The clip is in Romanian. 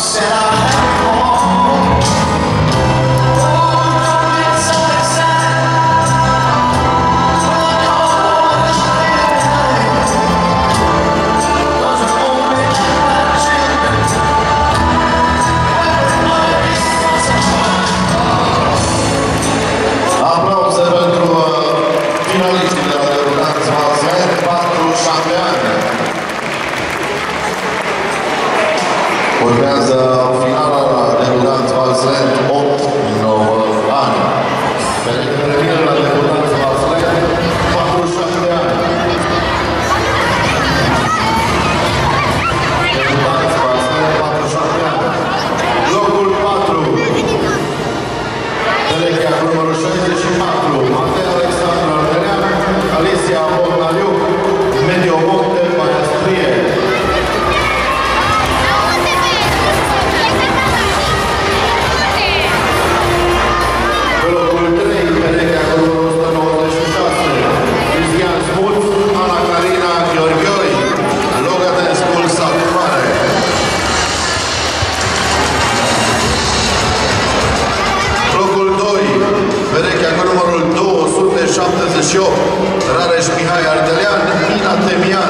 set up. Urmează finala la Derulanți Valsen, 8-9 ani. Pentru că revine la Derulanți Valsen, 47 ani. Derulanți Valsen, 47 ani. Locul 4. Telechea cu numărul 64, Lucio, Rares Mihai Ardelean, Mina Temian.